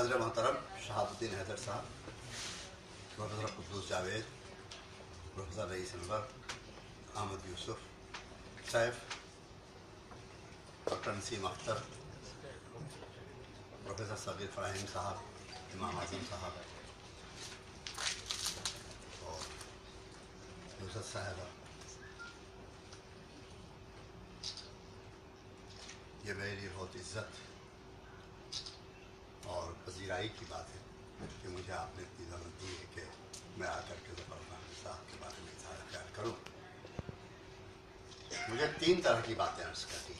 صدر محترم شہاب الدین Haider Sahab professor Quddus Javed professor Rais Anwar, Ahmad Yusuf Saif doctor Naseem Akhtar, professor Sabir Farahim Sahab, Imam Azam صاحب، اور یوسف صاحبہ یہ میرے لیے بہت عزت اور پذیرائی کی بات ہے کہ مجھے آپ نے اتنی ضرورت دی ہے کہ میں آ کر کے ظفر خان صاحب کے بارے میں اظہار خیال کروں۔ مجھے تین طرح کی باتیں عرض کرنی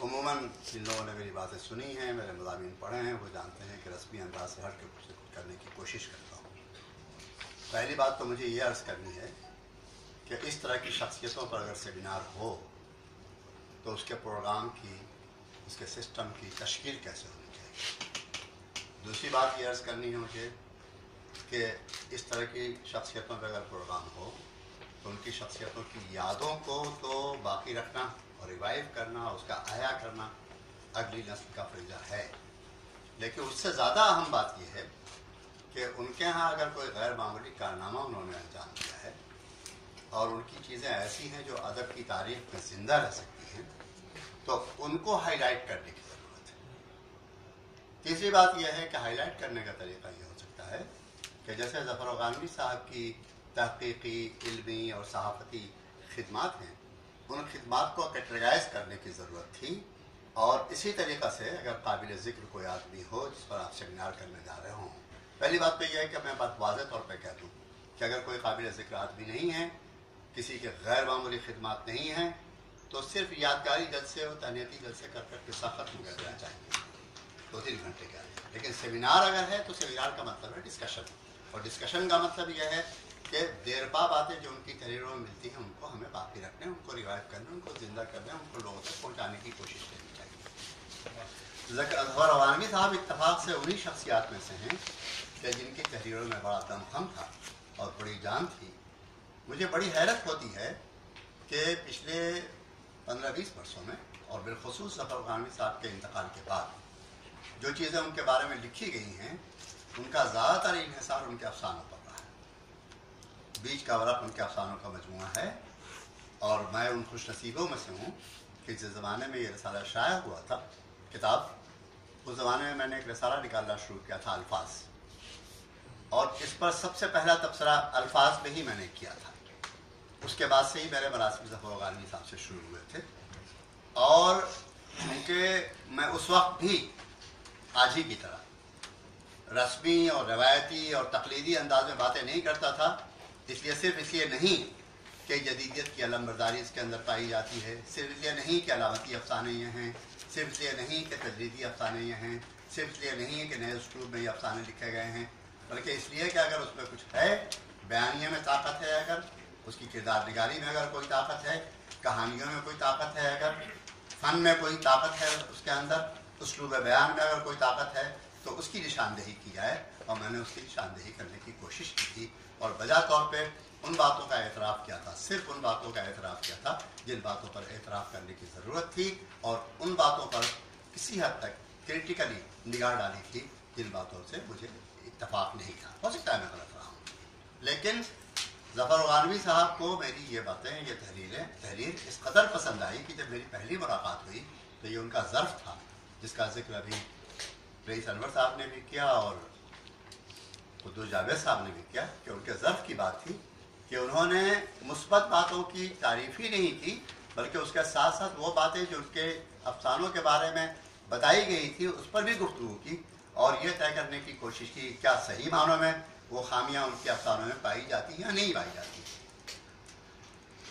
عموماً جن لوگوں نے میری باتیں سنی ہیں، میرے مضامین پڑھے ہیں، وہ جانتے ہیں کہ رسمی انداز سے ہٹ کے کچھ کچھ کرنے کی کوشش کرتا ہوں۔ پہلی بات تو مجھے یہ عرض کرنی ہے کہ اس طرح کی شخصیتوں پر اگر سیمینار ہو، تو اس کے پروگرام کی، اس کے سسٹم کی تشکیل کیسے ہونی چاہیے؟ دوسری بات یہ عرض کرنی ہے مجھے کہ اس طرح کی شخصیتوں پہ اگر پروگرام ہو، تو ان کی شخصیتوں کی یادوں کو تو باقی رکھنا اور ریوائیو کرنا، اس کا احیاء کرنا اگلی نسل کا فریضہ ہے۔ لیکن اس سے زیادہ اہم بات یہ ہے کہ ان کے ہاں اگر کوئی غیر معمولی کارنامہ انہوں نے انجام دیا ہے اور ان کی چیزیں ایسی ہیں جو ادب کی تاریخ میں زندہ رہ سکتی ہیں، تو ان کو ہائی لائٹ کرنے کی تیسری بات یہ ہے کہ ہائی لائٹ کرنے کا طریقہ یہ ہو سکتا ہے کہ جیسے ظفر غانوی صاحب کی تحقیقی، علمی اور صحافتی خدمات ہیں، ان خدمات کو کیٹریگائز کرنے کی ضرورت تھی اور اسی طریقہ سے اگر قابل ذکر کوئی آدمی ہو جس پر آپ سیمینار کرنے جا رہے ہوں، پہلی بات تو یہ ہے کہ میں بات واضح طور پہ کہہ دوں کہ اگر کوئی قابل ذکر آدمی نہیں ہے، کسی کے غیر معمولی خدمات نہیں ہیں، تو صرف یادگاری جلسے اور تہنیتی جلسے کر کر کے سخت ہو جانا چاہیے۔ دو تین گھنٹے کا لیکن سیمینار اگر ہے تو سیمینار کا مطلب ہے ڈسکشن اور ڈسکشن کا مطلب یہ ہے کہ دیر پا باتیں جو ان کی تحریروں میں ملتی ہیں، ان کو ہمیں باقی رکھنے ان کو ریوائو کرنے ان کو زندہ کرنے ان کو لوگوں تک پہنچانے کی کوشش کرنی چاہیے۔ ذکر اظہر عوانوی صاحب اتفاق سے انہی شخصیات میں سے ہیں کہ جن کی تحریروں میں بڑا دم خم تھا اور بڑی جان تھی۔ مجھے بڑی حیرت ہوتی ہے کہ پچھلے پندرہ بیس برسوں میں اور بالخصوص ظفر غانوی صاحب کے انتقال کے بعد جو چیزیں ان کے بارے میں لکھی گئی ہیں، ان کا زیادہ تر انحصار ان کے افسانوں پر رہا ہے۔ بیچ کا ورق ان کے افسانوں کا مجموعہ ہے۔ اور میں ان خوش نصیبوں میں سے ہوں کہ جس زمانے میں یہ رسالہ شائع ہوا تھا، کتاب، اس زمانے میں میں نے ایک رسالہ نکالنا شروع کیا تھا، الفاظ۔ اور اس پر سب سے پہلا تبصرہ الفاظ میں ہی میں نے کیا تھا۔ اس کے بعد سے ہی میرے مراسم ظفر غالمی صاحب سے شروع ہوئے تھے۔ اور چونکہ میں اس وقت بھی آج ہی کی طرح۔ رسمی اور روایتی اور تقلیدی انداز میں باتیں نہیں کرتا تھا، اس لیے صرف اس لیے نہیں کہ جدیدیت کی علم برداری اس کے اندر پائی جاتی ہے، صرف اس لیے نہیں کہ علامتی افسانے یہ ہیں، صرف اس لیے نہیں کہ تجریدی افسانے یہ ہیں، صرف اس لیے نہیں کہ نئے اسکول میں یہ افسانے لکھے گئے ہیں، بلکہ اس لیے کہ اگر اس میں کچھ ہے بیانیے میں طاقت ہے اگر، اس کی کردار نگاری میں اگر کوئی طاقت ہے، کہانیوں میں کوئی طاقت ہے اگر، فن میں کوئی طاقت ہے اس کے اندر اسلوب بیان میں اگر کوئی طاقت ہے تو اس کی نشاندہی کی جائے اور میں نے اس کی نشاندہی کرنے کی کوشش کی تھی اور بجا طور پہ ان باتوں کا اعتراف کیا تھا، صرف ان باتوں کا اعتراف کیا تھا جن باتوں پر اعتراف کرنے کی ضرورت تھی اور ان باتوں پر کسی حد تک کریٹیکلی نگاہ ڈالی تھی جن باتوں سے مجھے اتفاق نہیں تھا۔ ہو سکتا ہے میں غلط رہا ہوں۔ لیکن ظفر غانوی صاحب کو میری یہ باتیں، یہ تحریریں تحریر اس قدر پسند آئی کہ جب میری پہلی ملاقات ہوئی تو یہ ان کا ظرف تھا۔ جس کا ذکر ابھی رئیس انور صاحب نے بھی کیا اور قدر جاوید صاحب نے بھی کیا کہ ان کے ظرف کی بات تھی کہ انہوں نے مثبت باتوں کی تعریف ہی نہیں کی، بلکہ اس کے ساتھ ساتھ وہ باتیں جو ان کے افسانوں کے بارے میں بتائی گئی تھی، اس پر بھی گفتگو کی اور یہ طے کرنے کی کوشش کی کیا صحیح معنوں میں وہ خامیاں ان کے افسانوں میں پائی جاتی ہیں یا نہیں پائی جاتی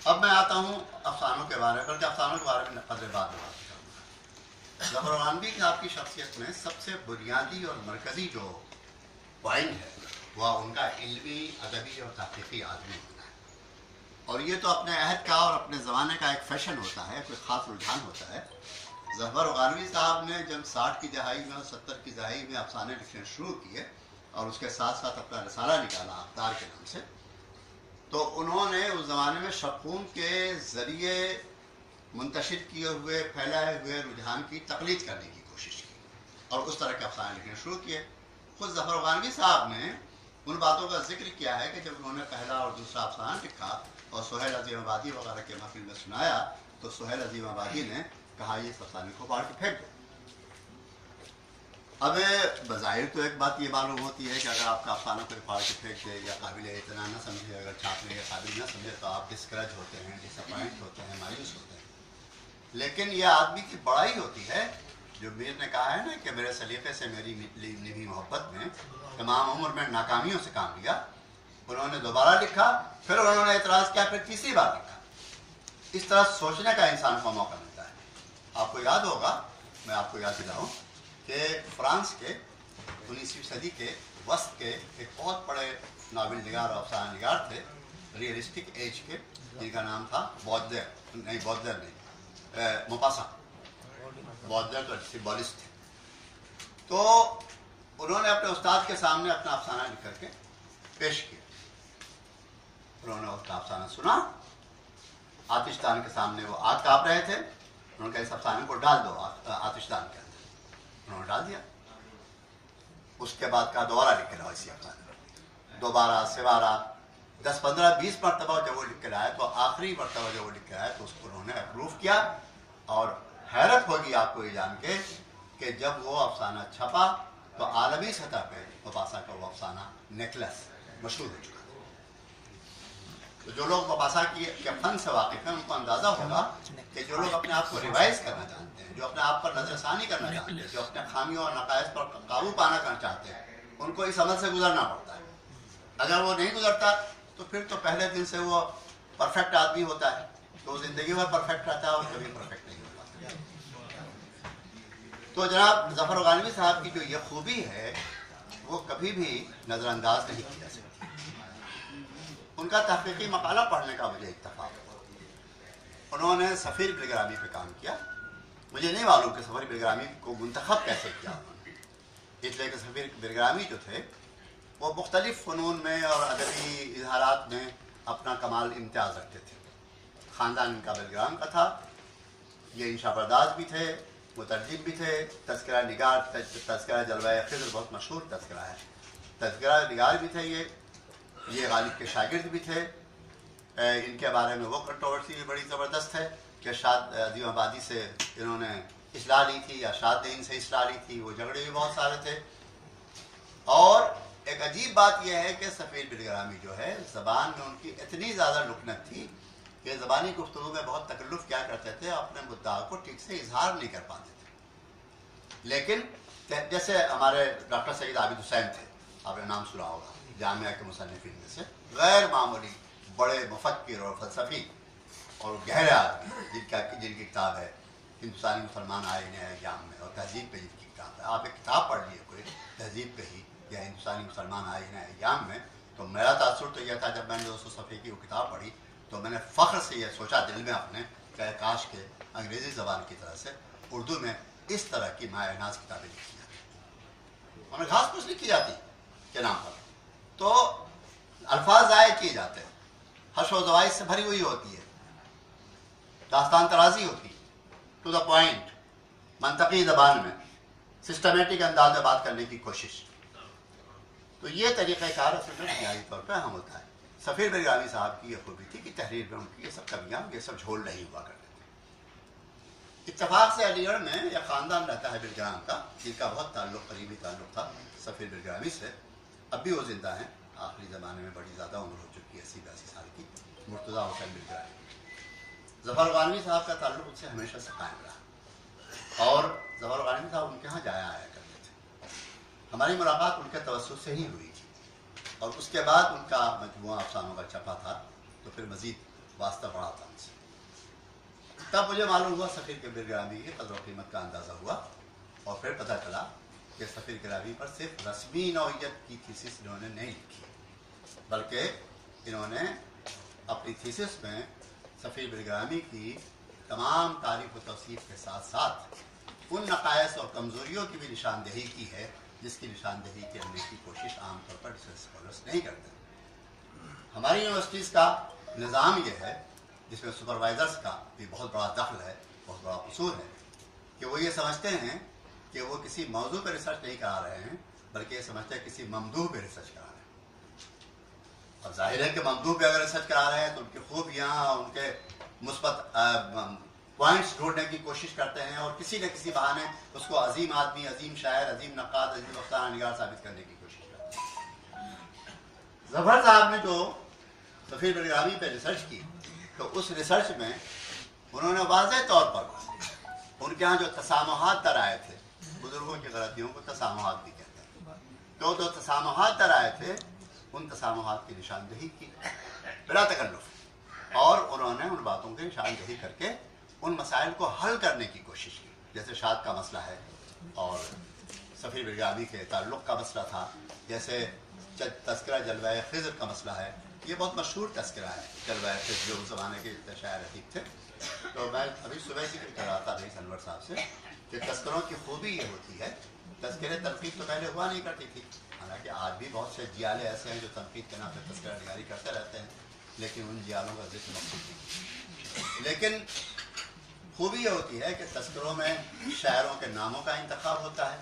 اب میں آتا ہوں افسانوں کے بارے میں، بلکہ افسانوں کے بارے میں قدر بات بات۔ کروں ظفر غانوی صاحب کی شخصیت میں سب سے بنیادی اور مرکزی جو پوائنٹ ہے، وہ ان کا علمی، ادبی اور تحقیقی آدمی ہونا ہے۔ اور یہ تو اپنے عہد کا اور اپنے زمانے کا ایک فیشن ہوتا ہے کوئی خاص رجحان ہوتا ہے۔ ظفر غانوی صاحب نے جب ساٹھ کی دہائی میں اور ستر کی دہائی میں افسانے لکھنے شروع کیے اور اس کے ساتھ ساتھ اپنا رسالہ نکالا اختار کے نام سے، تو انہوں نے اس زمانے میں شکون کے ذریعے منتشر کیے ہوئے، پھیلائے ہوئے رجحان کی تقلید کرنے کی کوشش کی۔ اور اس طرح کے افسانے لکھنے شروع کیے۔ خود ظفر غانوی صاحب نے ان باتوں کا ذکر کیا ہے کہ جب انہوں نے پہلا اور دوسرا افسانہ لکھا اور سہیل عظیم آبادی وغیرہ کے محفل میں سنایا، تو سہیل عظیم آبادی نے کہا، یہ افسانے کو پاڑ کے پھینک دو۔ اب بظاہر تو ایک بات یہ معلوم ہوتی ہے کہ اگر آپ کا افسانہ کوئی پھاڑ کے پھینک دے یا قابل اعتنا نہ سمجھے، اگر چھاپنے یا قابل نہ سمجھے، تو آپ ڈسکریج ہوتے ہیں ڈس اپوائنٹ ہوتے ہیں، مایوس ہوتے ہیں۔ لیکن یہ آدمی کی بڑائی ہوتی ہے، جو میر نے کہا ہے نا کہ میرے سلیقے سے میری نبی محبت میں تمام عمر میں ناکامیوں سے کام لیا، انہوں نے دوبارہ لکھا، پھر انہوں نے اعتراض کیا، پھر تیسری بار لکھا۔ اس طرح سوچنے کا انسان کو موقع ملتا ہے۔ آپ کو یاد ہوگا، میں آپ کو یاد دلاؤں کہ فرانس کے انیسویں صدی کے وسط کے ایک بہت بڑے ناول نگار اور افسانہ نگار تھے ریئلسٹک ایج کے، جن کا نام تھا بودر نہیں بودر نہیں مپاسا بودر تو سمبولسٹ۔ تھے تو انہوں نے اپنے استاد کے سامنے اپنا افسانہ لکھ کر کے پیش کیا۔ انہوں نے اس کا افسانہ سنا۔ آتش دان کے سامنے وہ آگ کاپ رہے تھے۔ انہوں نے کہا، اس افسانے کو ڈال دو آتش دان کے انہوں نے ڈال دیا۔ اس کے بعد کا دوبارہ لکھ کے لاؤ اسی افسانے دوبارہ سوارہ دس پندرہ بیس مرتبہ جب وہ لکھ کے لائے تو آخری مرتبہ جب وہ لکھ کے آئے تو اس کو انہوں نے اپروو کیا اور حیرت ہوگی آپ کو یہ جان کے کہ جب وہ افسانہ چھپا تو عالمی سطح پہ مپاسا کا وہ افسانہ نیکلس مشہور ہو چکا تو جو لوگ مپاسا کی کے فن سے واقف ہیں، ان کو اندازہ ہوگا کہ جو لوگ اپنے آپ کو ریوائز کرنا چاہتے ہیں، جو اپنے آپ پر نظر ثانی کرنا چاہتے ہیں، جو اپنے خامیوں اور نقائص پر قابو پانا کرنا چاہتے ہیں، ان کو اس عمل سے گزرنا پڑتا ہے۔ اگر وہ نہیں گزرتا تو پھر تو پہلے دن سے وہ پرفیکٹ آدمی ہوتا ہے تو وہ زندگی میں پرفیکٹ رہتا ہے اور کبھی پرفیکٹ نہیں ہوتا۔ تو جناب ظفر غالوی صاحب کی جو یہ خوبی ہے، وہ کبھی بھی نظر انداز نہیں کی جا سکتی ان کا تحقیقی مقالہ پڑھنے کا مجھے اتفاق انہوں نے سفیر بلگرامی پہ کام کیا۔ مجھے نہیں معلوم کہ سفیر بلگرامی کو منتخب کیسے کیا۔ اس لیے کہ سفیر بلگرامی جو تھے وہ مختلف فنون میں اور ادبی اظہارات میں اپنا کمال امتیاز رکھتے تھے۔ خاندان ان کا بلگرام کا تھا، یہ انشا برداز بھی تھے، مترجم بھی تھے، تذکرہ نگار، تذکرہ جلوہ خضر بہت مشہور تذکرہ ہے۔ تذکرہ نگار بھی تھے یہ یہ غالب کے شاگرد بھی تھے۔ ان کے بارے میں وہ کنٹروورسی بھی بڑی زبردست ہے کہ شاد، عظیم آبادی سے انہوں نے اصلاح لی تھی یا شاد دین سے اصلاح لی تھی، وہ جھگڑے بھی بہت سارے تھے۔ اور ایک عجیب بات یہ ہے کہ سفید بلگرامی جو ہے، زبان میں ان کی اتنی زیادہ لکنت تھی کہ زبانی گفتگو میں بہت تکلف کیا کرتے تھے، اپنے مدعا کو ٹھیک سے اظہار نہیں کر پاتے تھے۔ لیکن جیسے ہمارے ڈاکٹر سعید عابد حسین تھے، آپ نے نام سنا ہوگا، جامعہ کے مصنفین میں سے، غیر معمولی بڑے مفکر اور فلسفی اور گہرے آدمی جن کا جن کی کتاب ہے، ہندوستانی مسلمان آئے نئے جام میں اور تہذیب پہ جن کی کتاب ہے۔ آپ ایک کتاب پڑھ لیے کوئی تہذیب پہ ہی۔ یا ہندوستانی مسلمان آئے نئے جام میں، تو میرا تاثر تو یہ تھا جب میں نے دو سو صفحے کی وہ کتاب پڑھی، تو میں نے فخر سے یہ سوچا دل میں اپنے کہ کاش کے انگریزی زبان کی طرح سے اردو میں اس طرح کی مایا ناز کتابیں لکھی جاتی۔ انہیں گھاس پوچھ لکھی جاتی کے نام پر۔ تو الفاظ ضائع کیے جاتے ہیں۔ حش و زوائد سے بھری ہوئی ہوتی ہے۔ داستان ترازی ہوتی ٹو دا پوائنٹ منطقی زبان میں سسٹمیٹک انداز میں بات کرنے کی کوشش۔ تو یہ طریقہ کار اصل میں بنیادی طور پہ اہم ہوتا ہے۔ سفیر برگامی صاحب کی یہ خوبی تھی کہ تحریر میں ان کی یہ سب کبیاں یہ سب جھول نہیں ہوا کرتے تھے۔ اتفاق سے علی گڑھ میں یہ خاندان رہتا ہے برگرام کا، جن کا بہت تعلق، قریبی تعلق تھا سفیر برگرامی سے۔ اب بھی وہ زندہ ہیں۔ آخری زمانے میں بڑی زیادہ عمر ہو چکی ہے، اسی بیاسی سال کی۔ مرتضیٰ حسین مل گیا ظفر غانوی صاحب کا تعلق ان سے ہمیشہ سے قائم رہا۔ اور ظفر غانوی صاحب ان کے یہاں جایا آیا کرتے تھے ہماری ملاقات ان کے توسط سے ہی ہوئی تھی۔ اور اس کے بعد ان کا مجموعہ افسانوں کا چھپا تھا، تو پھر مزید واسطہ بڑھا تھا ان سے۔ تب مجھے معلوم ہوا سفیر کے برگرامی کی قدر و قیمت کا اندازہ ہوا۔ اور پھر پتہ چلا کہ سفیر گرامی پر صرف رسمی نوعیت کی تھیسس انہوں نے نہیں لکھی، بلکہ انہوں نے اپنی تھیسس میں سفیر برگرامی کی تمام تعریف و توصیف کے ساتھ ساتھ ان نقائص اور کمزوریوں کی بھی نشاندہی کی ہے۔ جس کی نشاندہی کرنے کی کوشش عام طور پر اسکالرس نہیں کرتے ہماری یونیورسٹیز کا نظام یہ ہے، جس میں سپروائزرس کا بھی بہت بڑا دخل ہے، بہت بڑا قصور ہے، کہ وہ یہ سمجھتے ہیں کہ وہ کسی موضوع پہ ریسرچ نہیں کرا رہے ہیں، بلکہ یہ سمجھتے ہیں کسی ممدوح پہ ریسرچ کرا رہے ہیں۔ اور ظاہر ہے کہ ممدوح پہ اگر ریسرچ کرا رہے ہیں تو ان کی خوبیاں، ان کے مثبت پوائنٹس ڈھونڈنے کی کوشش کرتے ہیں اور کسی نہ کسی بہانے اس کو عظیم آدمی، عظیم شاعر، عظیم نقاد، عظیم افسانہ نگار ثابت کرنے کی کوشش کرتے ہیں۔ ظفر صاحب نے جو سفیر بلگرامی پہ ریسرچ کی، تو اس ریسرچ میں انہوں نے واضح طور پر ان کے ہاں جو تسامحات در آئے تھے، بزرگوں کی غلطیوں کو تسامحات بھی کہتے ہیں۔ تو جو تسامحات در آئے تھے، ان تسامحات کی نشاندہی کی۔ بلا تکلف۔ اور انہوں نے ان باتوں کی نشاندہی کر کے ان مسائل کو حل کرنے کی کوشش کی۔ جیسے شاد کا مسئلہ ہے اور سفیر برگادی کے تعلق کا مسئلہ تھا۔ جیسے تذکرہ جلوہ خضر کا مسئلہ ہے۔ یہ بہت مشہور تذکرہ ہے۔ جلوہ خضر جو اس زمانے کے شاعر عتیق تھے۔ تو میں ابھی صبح ذکر کر رہا تھا رئیس انور صاحب سے کہ تذکروں کی خوبی یہ ہوتی ہے، تذکرے تنقید تو پہلے ہوا نہیں کرتی تھی۔ حالانکہ آج بھی بہت سے جیالے ایسے ہیں جو تنقید کے نام پہ تذکرہ نگاری کرتے رہتے ہیں، لیکن ان جیالوں کا ذکر مقصود نہیں۔ لیکن خوبی یہ ہوتی ہے کہ تذکروں میں شاعروں کے ناموں کا انتخاب ہوتا ہے۔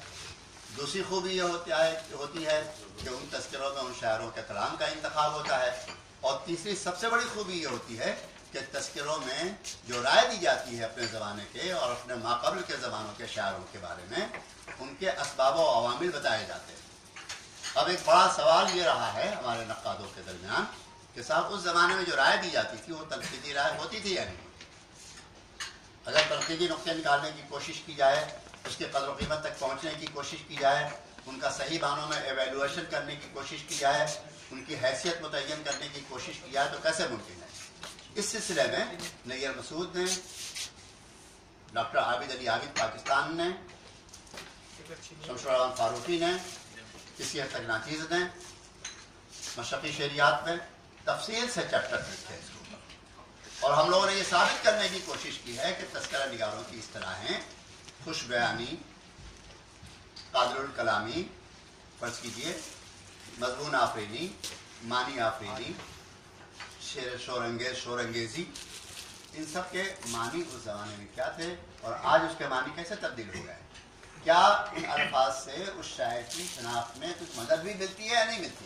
دوسری خوبی یہ ہوتا ہے، ہوتی ہے کہ ان تذکروں میں ان شاعروں کے کلام کا انتخاب ہوتا ہے۔ اور تیسری سب سے بڑی خوبی یہ ہوتی ہے کہ تذکروں میں جو رائے دی جاتی ہے اپنے زمانے کے اور اپنے ماقبل کے زمانوں کے شاعروں کے بارے میں، ان کے اسباب و عوامل بتائے جاتے ہیں۔ اب ایک بڑا سوال یہ رہا ہے ہمارے نقادوں کے درمیان کہ صاحب، اس زمانے میں جو رائے دی جاتی تھی، وہ تنقیدی رائے ہوتی تھی یا نہیں؟ اگر تنقیدی نقطے نکالنے کی کوشش کی جائے، اس کے قدر و قیمت تک پہنچنے کی کوشش کی جائے، ان کا صحیح معنوں میں ایویلویشن کرنے کی کوشش کی جائے، ان کی حیثیت متعین کرنے کی کوشش کی جائے، تو کیسے ممکن ہے؟ اس سلسلے میں نیر مسعود نے، ڈاکٹر عابد علی عابد پاکستان نے شمش الرحمان فاروقی نے، کسی حد تک ناچیز نے، مشرقی شہریات میں تفصیل سے چیپٹر لکھے۔ اس اور ہم لوگوں نے یہ ثابت کرنے کی کوشش کی ہے کہ تذکرہ نگاروں کی اس طرح ہیں۔ خوش بیانی، قادر الکلامی، فرض کیجیے مضمون آفرینی، معنی آفرینی شیر شورنگیز شورنگیزی، ان سب کے معنی اس زمانے میں کیا تھے اور آج اس کے معنی کیسے تبدیل ہو گئے؟ کیا ان الفاظ سے اس شاعر کی شناخت میں کچھ مدد بھی ملتی ہے یا نہیں ملتی؟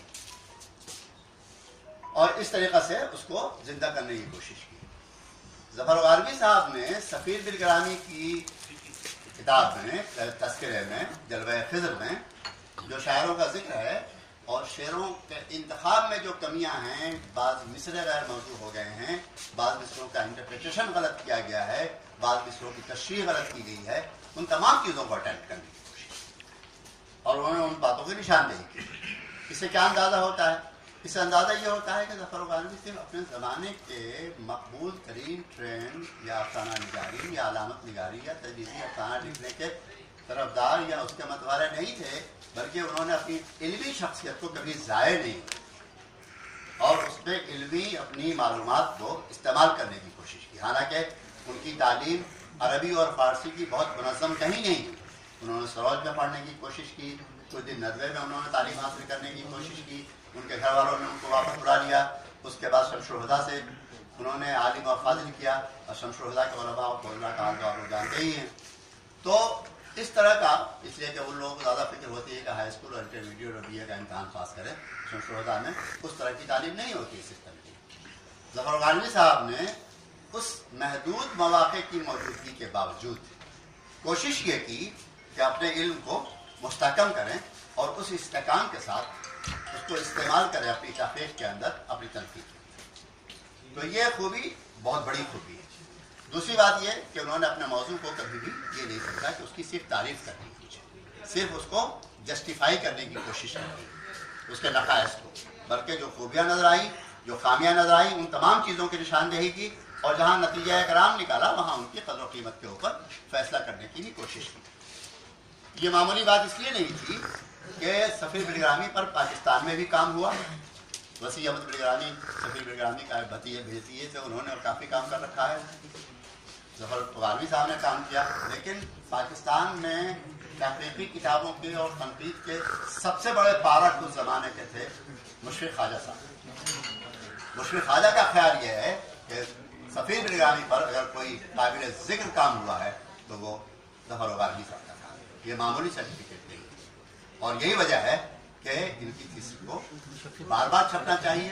اور اس طریقہ سے اس کو زندہ کرنے کی کوشش کی۔ ظفر غالبی صاحب نے سفیر بلگرانی کی کتاب میں تذکرے میں، جلوہ خضر میں، جو شاعروں کا ذکر ہے اور شعروں کے انتخاب میں جو کمیاں ہیں، بعض مصرے غیر موضوع ہو گئے ہیں، بعض مصروں کا انٹرپریٹیشن غلط کیا گیا ہے، بعض مصروں کی تشریح غلط کی گئی ہے، ان تمام چیزوں کو اٹینڈ کرنے کی کوشش اور انہوں نے ان باتوں کی نشاندہی کی۔ اس سے کیا اندازہ ہوتا ہے؟ اس سے اندازہ یہ ہوتا ہے کہ ظفر غالبی صرف اپنے زمانے کے مقبول ترین ٹرینڈ یا افسانہ نگاری یا علامت نگاری یا تجدیدی افسانہ لکھنے کے طرفدار یا اس کے متوارے نہیں تھے، بلکہ انہوں نے اپنی علمی شخصیت کو کبھی ضائع نہیں اور اس پہ علمی اپنی معلومات کو استعمال کرنے کی کوشش کی۔ حالانکہ ان کی تعلیم عربی اور فارسی کی بہت منظم کہیں نہیں ہوئی انہوں نے سروج میں پڑھنے کی کوشش کی، کچھ دن ندوے میں انہوں نے تعلیم حاصل کرنے کی کوشش کی ان کے گھر والوں نے ان کو واپس بلا لیا۔ اس کے بعد شمش الہدا سے انہوں نے عالم و فاضل کیا۔ اور شمش الہدا کے علماء کو اللہ کا آپ لوگ جانتے ہی ہیں۔ تو اس طرح کا، اس لیے کہ ان لوگوں کو زیادہ فکر ہوتی ہے کہ ہائی اسکول اور انٹرمیڈیٹ اور بی اے کا امتحان پاس کرے۔ شمش الہدا میں اس طرح کی تعلیم نہیں ہوتی سسٹم کی۔ ظفر غالوی صاحب نے اس محدود مواقع کی موجودگی کے باوجود کوشش یہ کی کہ اپنے علم کو مستحکم کریں اور اس استحکام کے ساتھ اس کو استعمال کرے اپنی تحقیق کے اندر، اپنی تنقید تو یہ خوبی بہت بڑی خوبی ہے۔ دوسری بات یہ کہ انہوں نے اپنے موضوع کو کبھی بھی یہ نہیں سمجھا کہ اس کی صرف تعریف کرنی کی صرف اس کو جسٹیفائی کرنے کی کوشش کرنی اس کے نقائص کو۔ بلکہ جو خوبیاں نظر آئی جو خامیاں نظر آئی ان تمام چیزوں کی نشاندہی کی اور جہاں نتیجہ کرام نکالا، وہاں ان کی قدر و قیمت کے اوپر فیصلہ کرنے کی بھی کوشش کی۔ یہ معمولی بات اس لیے نہیں تھی کہ سفیر بلگرامی پر پاکستان میں بھی کام ہوا۔ وسیع احمد بلگرانی، سفیر بلگرامی کا بھتیے بھیجیے تھے انہوں نے اور کافی کام کر رکھا ہے۔ ظفر غالوی صاحب نے کام کیا۔ لیکن پاکستان میں تحقیقی کتابوں کے اور تنقید کے سب سے بڑے پارک اس زمانے کے تھے، مشفق خواجہ صاحب۔ مشفق خواجہ کا خیال یہ ہے کہ سفیر بلگرانی پر اگر کوئی قابل ذکر کام ہوا ہے تو وہ ظفر غالوی صاحب کا کام یہ معمولی سرٹیفکیٹ اور یہی وجہ ہے کہ ان کی تھیسس کو بار بار چھپنا چاہیے،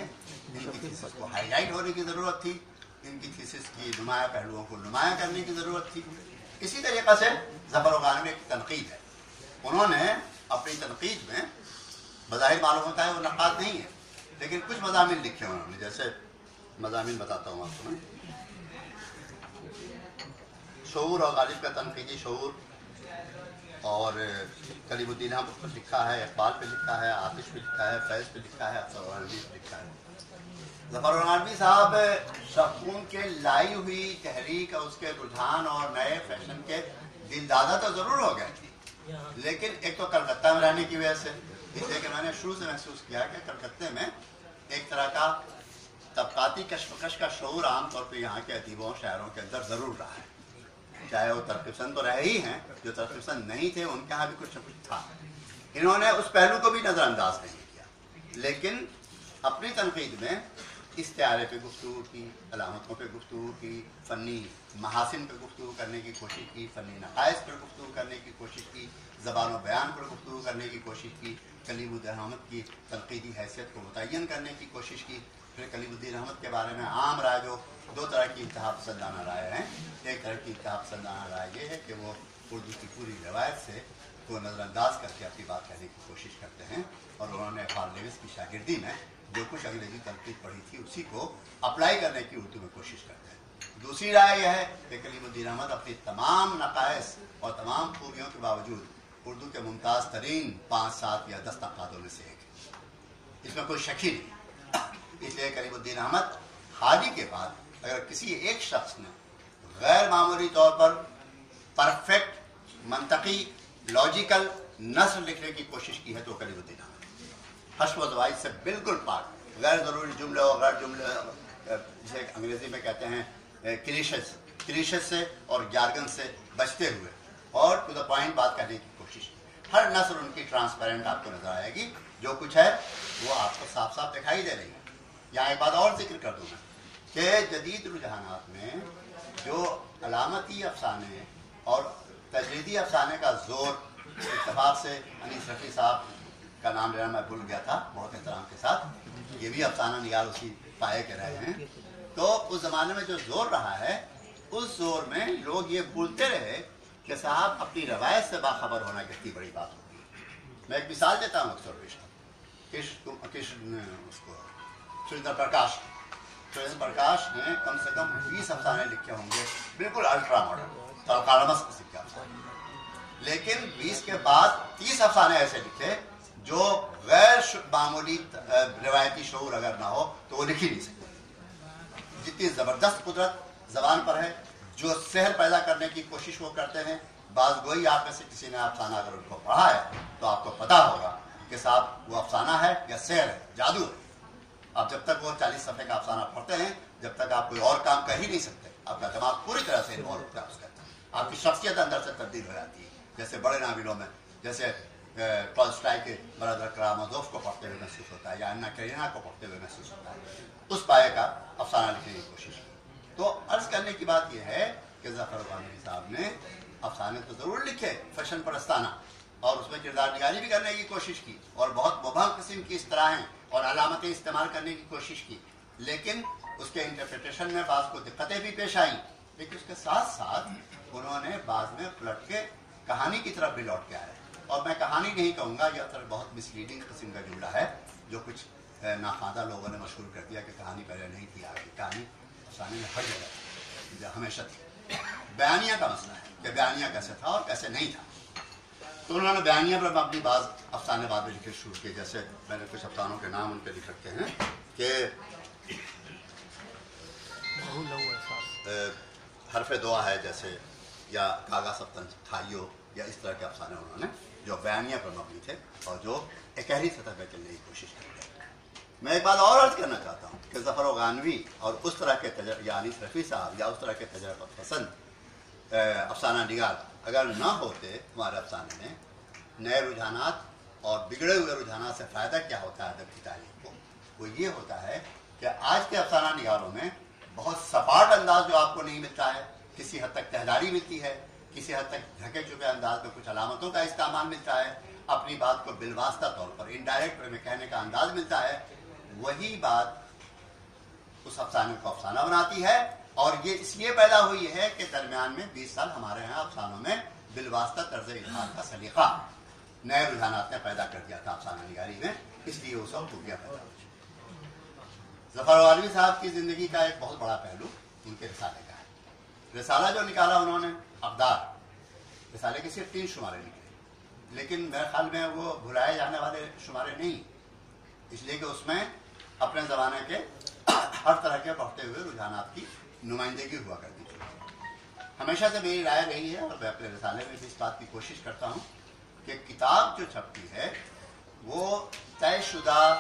ان کی تھیسس کو ہائی لائٹ ہونے کی ضرورت تھی، ان کی تھیسس کی نمایاں پہلوؤں کو نمایاں کرنے کی ضرورت تھی۔ اسی طریقے سے ظفر و غانوی ایک تنقید ہے۔ انہوں نے اپنی تنقید میں بظاہر معلوم ہوتا ہے وہ نقاد نہیں ہے، لیکن کچھ مضامین لکھے انہوں نے۔ جیسے مضامین بتاتا ہوں آپ کو میں۔ شعور اور غالب کا تنقیدی شعور اور کلیم الدین احمد پر لکھا ہے، اقبال پہ لکھا ہے آتش پہ لکھا ہے، فیض پہ لکھا ہے افسر العالمی پہ لکھا ہے۔ ظفر العالمی صاحب شخون کے لائی ہوئی تحریک اور اس کے رجحان اور نئے فیشن کے دل دادا تو ضرور ہو گئے۔ تھی لیکن ایک تو کلکتہ میں رہنے کی وجہ سے اس لیے کہ میں نے شروع سے محسوس کیا کہ کلکتے میں ایک طرح کا طبقاتی کشمکش کا شعور عام طور پہ یہاں کے ادیبوں، شاعروں کے اندر ضرور رہا ہے۔ چاہے وہ ترقی پسند تو رہے ہی ہیں، جو ترقی پسند نہیں تھے، ان کے یہاں بھی کچھ نہ کچھ تھا۔ انہوں نے اس پہلو کو بھی نظر انداز نہیں کیا۔ لیکن اپنی تنقید میں استعارے پہ گفتگو کی، علامتوں پہ گفتگو کی، فنی محاسن پہ گفتگو کرنے کی کوشش کی، فنی نقائص پر گفتگو کرنے کی کوشش کی، زبان و بیان پر گفتگو کرنے کی کوشش کی، کلیم الدین احمد کی تنقیدی حیثیت کو متعین کرنے کی کوشش کی۔ پھر کلیم الدین احمد کے بارے میں عام رائے جو دو طرح کی انتہا پسندانہ رائے ہیں، ایک طرح کی انتہا پسندانہ رائے یہ ہے کہ وہ اردو کی پوری روایت سے کو نظر انداز کر کے اپنی بات کہنے کی کوشش کرتے ہیں اور انہوں نے فار لیوس کی شاگردی میں جو کچھ انگریزی تنقید پڑھی تھی، اسی کو اپلائی کرنے کی اردو میں کوشش کرتے ہیں۔ دوسری رائے یہ ہے کہ کلیم الدین احمد اپنی تمام نقائص اور تمام خوبیوں کے باوجود اردو کے ممتاز ترین پانچ، سات یا دس نقادوں میں سے ایک اس میں کوئی شکی نہیں۔ اس لیے کریم الدین احمد حالی کے بعد اگر کسی ایک شخص نے غیر معمولی طور پر پرفیکٹ منطقی لاجیکل نثر لکھنے کی کوشش کی ہے تو کریم الدین احمد۔ حشو و زوائی سے بالکل پاک، غیر ضروری جملے اور غیر جملے، جسے انگریزی میں کہتے ہیں، کلیشز کلیشز سے اور گیارگن سے بچتے ہوئے۔ اور ٹو دا پوائنٹ بات کرنے کی کوشش ہر نسل ان کی ٹرانسپیرنٹ آپ کو نظر آئے گی، جو کچھ ہے وہ آپ کو صاف صاف دکھائی دے رہی ہے۔ یہاں ایک بات اور ذکر کر دوں میں، کہ جدید رجحانات میں جو علامتی افسانے اور تجریدی افسانے کا زور اتفاق سے انیس رفیع صاحب کا نام لینا میں بھول گیا تھا، بہت احترام کے ساتھ، یہ بھی افسانہ نگار اسی پائے کے رہے ہیں۔ تو اس زمانے میں جو زور رہا ہے، اس زور میں لوگ یہ بھولتے رہے کہ صاحب اپنی روایت سے باخبر ہونا کتنی بڑی بات ہوتی ہے۔ میں ایک مثال دیتا ہوں اکثر پیش کش، اس کو سریندر پرکاش سریندر پرکاش نے کم سے کم بیس افسانے لکھے ہوں گے بالکل الٹرا ماڈل اور قسم کے افسانے لیکن بیس کے بعد تیس افسانے ایسے لکھے جو غیر معمولی روایتی شعور اگر نہ ہو تو وہ لکھ ہی نہیں سکتے جتنی زبردست قدرت زبان پر ہے جو سحر پیدا کرنے کی کوشش وہ کرتے ہیں بعض گوئی آپ میں سے کسی نے افسانہ اگر ان کو پڑھا ہے تو آپ کو پتا ہوگا کہ صاحب وہ افسانہ ہے یا سحر ہے جادو ہے آپ جب تک وہ چالیس صفحے کا افسانہ پڑھتے ہیں، جب تک آپ کوئی اور کام کر ہی نہیں سکتے آپ کا دماغ پوری طرح سے انوالو ہوتا ہے اس کا آپ کی شخصیت اندر سے تبدیل ہو جاتی ہے۔ جیسے بڑے ناولوں میں، جیسے ٹالسٹائی کے برادر کرامازوف کو پڑھتے ہوئے محسوس ہوتا ہے، یا انا کرینا کو پڑھتے ہوئے محسوس ہوتا ہے۔ اس پائے کا افسانہ لکھنے کی کوشش کی۔ تو عرض کرنے کی بات یہ ہے کہ ظفر غانوی صاحب نے افسانے تو ضرور لکھے، فیشن پرستانہ، اور اس میں کردار نگاری بھی کرنے کی کوشش کی، اور بہت مبہم قسم کی اصطلاحیں اور علامتیں استعمال کرنے کی کوشش کی۔ لیکن اس کے انٹرپریٹیشن میں بعض کو دقتیں بھی پیش آئیں۔ لیکن اس کے ساتھ ساتھ انہوں نے بعض میں پلٹ کے کہانی کی طرف بھی لوٹ کے آئے اور میں کہانی نہیں کہوں گا، یہ اثر بہت مس لیڈنگ قسم کا جملہ ہے، جو کچھ ناخواندہ لوگوں نے مشہور کر دیا کہ کہانی پہلے نہیں تھی، آگے کہانی افسانے میں ہر جگہ ہمیشہ تھی۔ بیانیہ کا مسئلہ ہے کہ بیانیہ کیسے تھا اور کیسے نہیں تھا۔ تو انہوں نے بیانیہ پر اپنی بعض افسانے بعد لکھے شروع کیے جیسے میں نے کچھ افسانوں کے نام ان پہ لکھ رکھے ہیں کہ حرف دعا ہے جیسے یا کاغا سپتن تھائیو یا اس طرح کے افسانے انہوں نے جو بیانیہ پر مبنی تھے اور جو اکہری سطح پہ چلنے کی کوشش کی میں ایک بات اور عرض کرنا چاہتا ہوں کہ ظفر و غانوی اور اس طرح کے یعنی رفیع صاحب یا اس طرح کے تجربہ پسند افسانہ نگار اگر نہ ہوتے ہمارے افسانے میں، نئے رجحانات اور بگڑے ہوئے رجحانات سے فائدہ کیا ہوتا ہے ادب کی تعلیم کو؟ وہ یہ ہوتا ہے کہ آج کے افسانہ نگاروں میں بہت سپاٹ انداز جو آپ کو نہیں ملتا ہے، کسی حد تک تہداری ملتی ہے، کسی حد تک ڈھکے چکے انداز میں کچھ علامتوں کا استعمال ملتا ہے، اپنی بات کو بالواسطہ طور پر انڈائریکٹ میں کہنے کا انداز ملتا ہے، وہی بات اس افسانے کو افسانہ بناتی ہے اور یہ اس لیے پیدا ہوئی ہے کہ درمیان میں بیس سال ہمارے یہاں افسانوں میں بالواسطہ طرز اظہار کا سلیقہ نئے رجحانات نے پیدا کر دیا تھا افسانہ نگاری میں، اس لیے وہ سب خوبیاں پیدا ہوئی ظفر والوی صاحب کی زندگی کا ایک بہت بڑا پہلو ان کے رسالے کا ہے۔ رسالہ جو نکالا انہوں نے، اقدار۔ رسالے کے صرف تین شمارے نکلے۔ لیکن میرے خیال میں وہ بھلائے جانے والے شمارے نہیں۔ اس لیے کہ اس میں اپنے زمانے کے ہر طرح کے بڑھتے ہوئے رجحانات کی نمائندگی ہوا کرتی تھی۔ ہمیشہ سے میری رائے رہی ہے اور میں اپنے رسالے میں بھی اس بات کی کوشش کرتا ہوں کہ کتاب جو چھپتی ہے، وہ طے شدہ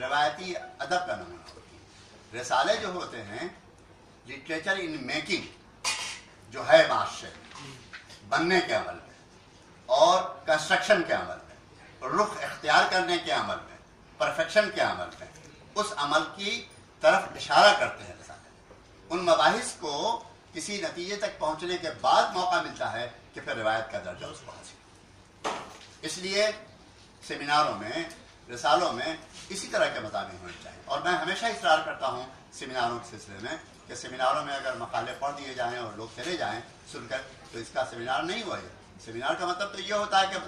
روایتی ادب کا نمونہ ہوتی ہے۔ رسالے جو ہوتے ہیں لٹریچر ان میکنگ جو ہے معاشرے بننے کے عمل میں اور کنسٹرکشن کے عمل میں، رخ اختیار کرنے کے عمل میں پرفیکشن کے عمل میں، اس عمل کی طرف اشارہ کرتے ہیں۔ ان مباحث کو کسی نتیجے تک پہنچنے کے بعد موقع ملتا ہے کہ پھر روایت کا درجہ اس کو حاصل اس لیے سیمیناروں میں، رسالوں میں اسی طرح کے مضامین ہونے چاہیے۔ اور میں ہمیشہ اصرار کرتا ہوں سیمیناروں کے سلسلے میں کہ سیمیناروں میں اگر مقالے پڑھ دیے جائیں اور لوگ چلے جائیں سن کر تو اس کا سیمینار نہیں ہوا یہ۔ سیمینار کا مطلب تو یہ ہوتا ہے کہ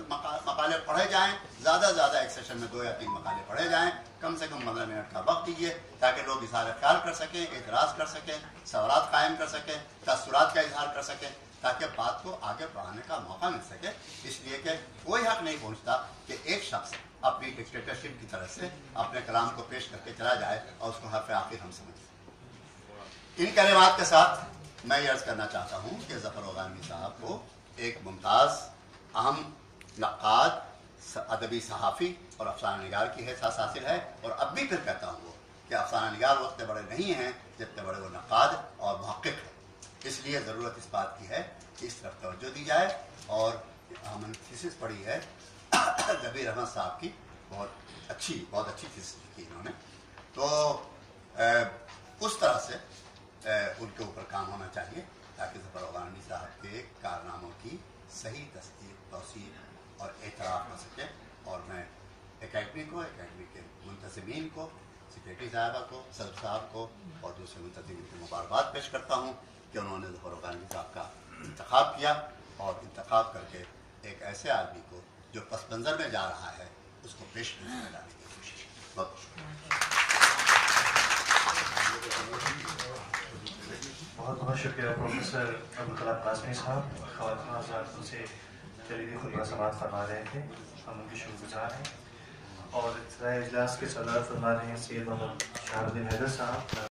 مقالے پڑھے جائیں، زیادہ سے زیادہ ایک سیشن میں دو یا تین مقالے پڑھے جائیں، کم سے کم پندرہ منٹ کا وقت دیجیے تاکہ لوگ اظہار خیال کر سکیں، اعتراض کر سکیں، سوالات قائم کر سکیں، تاثرات کا اظہار کر سکیں، تاکہ بات کو آگے بڑھانے کا موقع مل سکے۔ اس لیے کہ کوئی حق نہیں پہنچتا کہ ایک شخص اپنی ڈکٹیٹرشپ کی طرف سے اپنے کلام کو پیش کر کے چلا جائے اور اس کو حرف آخر ہم سمجھ ان کلمات کے ساتھ میں یہ عرض کرنا چاہتا ہوں کہ ظفر وغانوی صاحب کو ایک ممتاز، اہم، نقاد ادبی صحافی اور افسانہ نگار کی حیثیت حاصل ہے۔ اور اب بھی پھر کہتا ہوں وہ کہ افسانہ نگار وہ اتنے بڑے نہیں ہیں جتنے بڑے وہ نقاد اور محقق ہیں۔ اس لیے ضرورت اس بات کی ہے کہ اس طرف توجہ دی جائے۔ اور ہم نے تھیسس پڑھی ہے، جبیر احمد صاحب کی بہت اچھی بہت اچھی تھیسس لکھی انہوں نے۔ تو اس طرح سے ان کے اوپر کام ہونا چاہیے۔ تاکہ ظفر افغانی صاحب کے کارناموں کی صحیح تصدیق توسیع اور اعتراف ہو سکے اور میں اکیڈمی کو اکیڈمی کے منتظمین کو سیکرٹری صاحبہ کو، صدر صاحب کو اور دوسرے منتظمین کو مبارکباد پیش کرتا ہوں کہ انہوں نے ظفر افغانی صاحب کا انتخاب کیا اور انتخاب کر کے ایک ایسے آدمی کو جو پس منظر میں جا رہا ہے، اس کو پیش میں لانے کی کوشش۔ بہت بہت بہت بہت شکریہ پروفیسر ابوالکلام قاسمی صاحب خواتین حضرات سے جلیدی خطبہ سماعت فرما رہے تھے ہم ان کے شکر گزار ہیں اور اجلاس کے صدارت فرما رہے ہیں سید محمد شہاب الدین حیدر صاحب